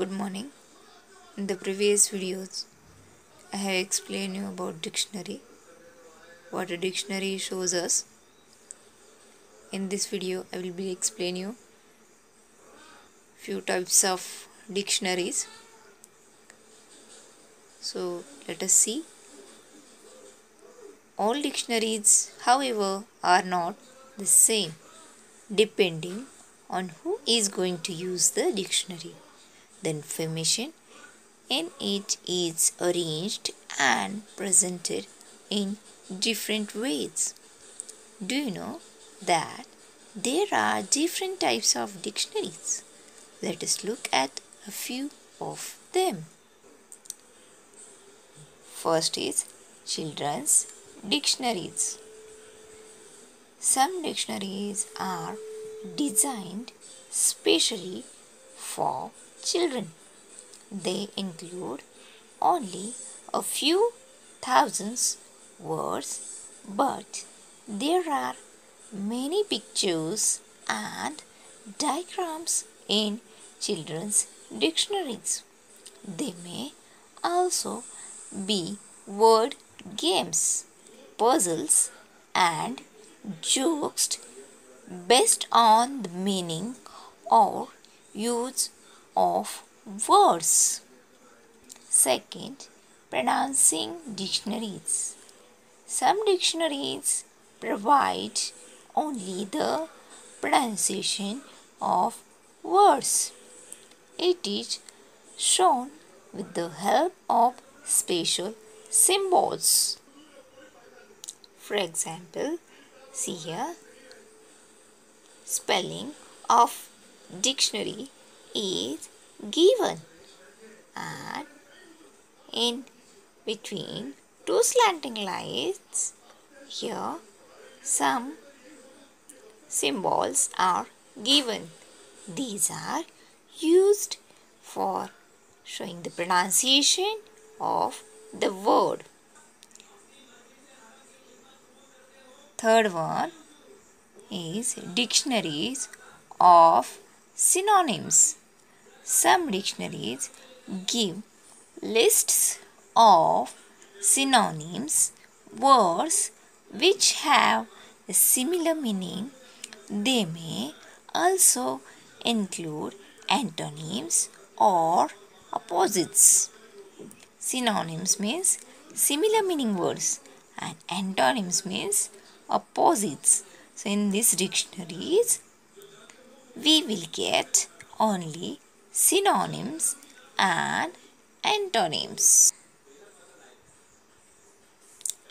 Good morning. In the previous videos, I have explained you about dictionary. What a dictionary shows us. In this video, I will be explain you few types of dictionaries. So let us see. All dictionaries, however, are not the same depending on who is going to use the dictionary. The information in it is arranged and presented in different ways. Do you know that there are different types of dictionaries? Let us look at a few of them. First is children's dictionaries. Some dictionaries are designed specially for children. They include only a few thousands words, but there are many pictures and diagrams in children's dictionaries. They may also be word games, puzzles, and jokes based on the meaning or use of words. Second, pronouncing dictionaries. Some dictionaries provide only the pronunciation of words. It is shown with the help of special symbols. For example, see here spelling of dictionary is given. And in between two slanting lines here some symbols are given. These are used for showing the pronunciation of the word. Third one is dictionaries of synonyms. Some dictionaries give lists of synonyms, words which have a similar meaning. They may also include antonyms or opposites. Synonyms means similar meaning words and antonyms means opposites. So in these dictionaries, we will get only synonyms and antonyms.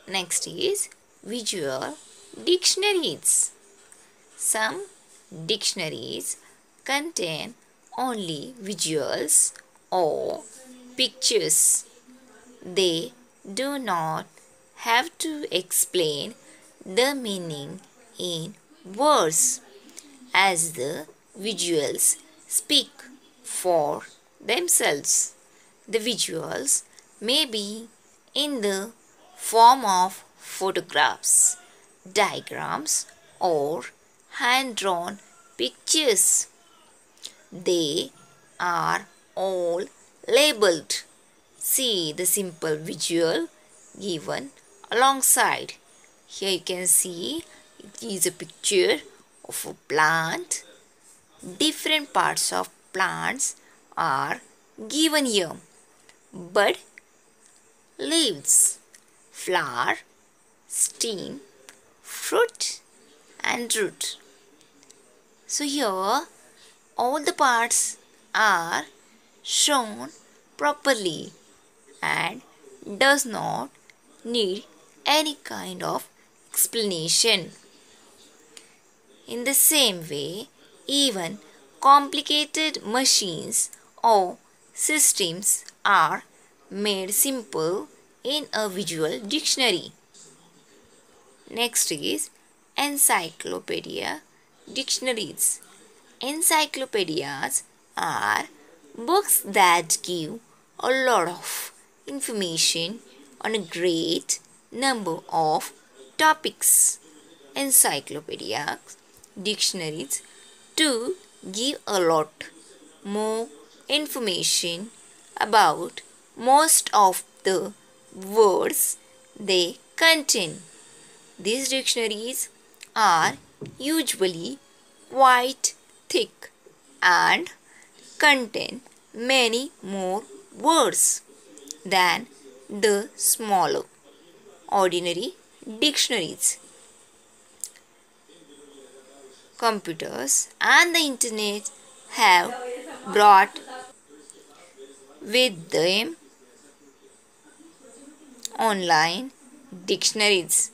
Next is visual dictionaries. Some dictionaries contain only visuals or pictures. They do not have to explain the meaning in words as the visuals speak for themselves. The visuals may be in the form of photographs, diagrams, or hand drawn pictures. They are all labeled. See the simple visual given alongside. Here you can see it is a picture of a plant. Different parts of plants are given here. Bud, leaves, flower, stem, fruit and root. So here all the parts are shown properly and does not need any kind of explanation. In the same way, even complicated machines or systems are made simple in a visual dictionary. Next is encyclopedia dictionaries. Encyclopedias are books that give a lot of information on a great number of topics. Encyclopedias, dictionaries to give a lot more information about most of the words they contain. These dictionaries are usually quite thick and contain many more words than the smaller ordinary dictionaries. Computers and the internet have brought with them online dictionaries.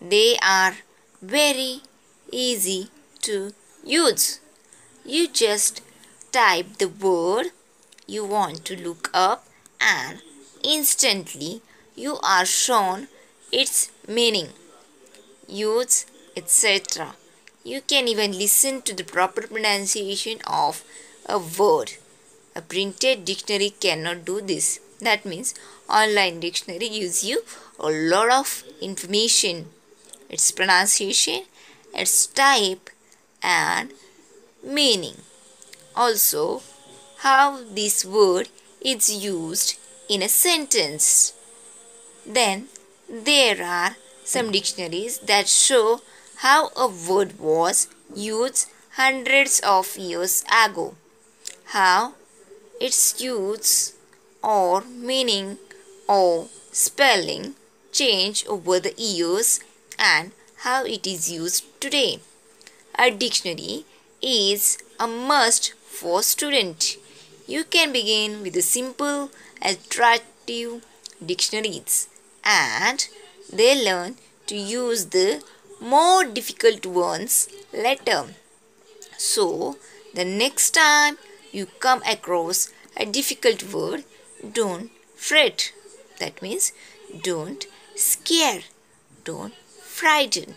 They are very easy to use. You just type the word you want to look up and instantly you are shown its meaning, use, etc. You can even listen to the proper pronunciation of a word. A printed dictionary cannot do this. That means online dictionary gives you a lot of information. Its pronunciation, its type and meaning. Also, how this word is used in a sentence. Then there are some dictionaries that show how a word was used hundreds of years ago, how its use or meaning or spelling change over the years and how it is used today. A dictionary is a must for student. You can begin with the simple attractive dictionaries and they learn to use the more difficult ones later. So, the next time you come across a difficult word, don't fret. That means don't scare, don't frighten.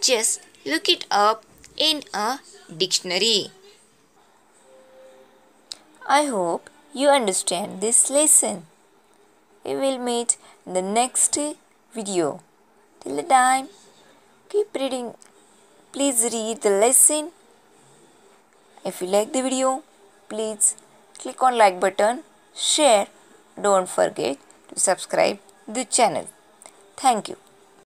Just look it up in a dictionary. I hope you understand this lesson. We will meet in the next video. Till the time, keep reading. Please read the lesson. If you like the video, please click on like button, share. Don't forget to subscribe the channel. Thank you.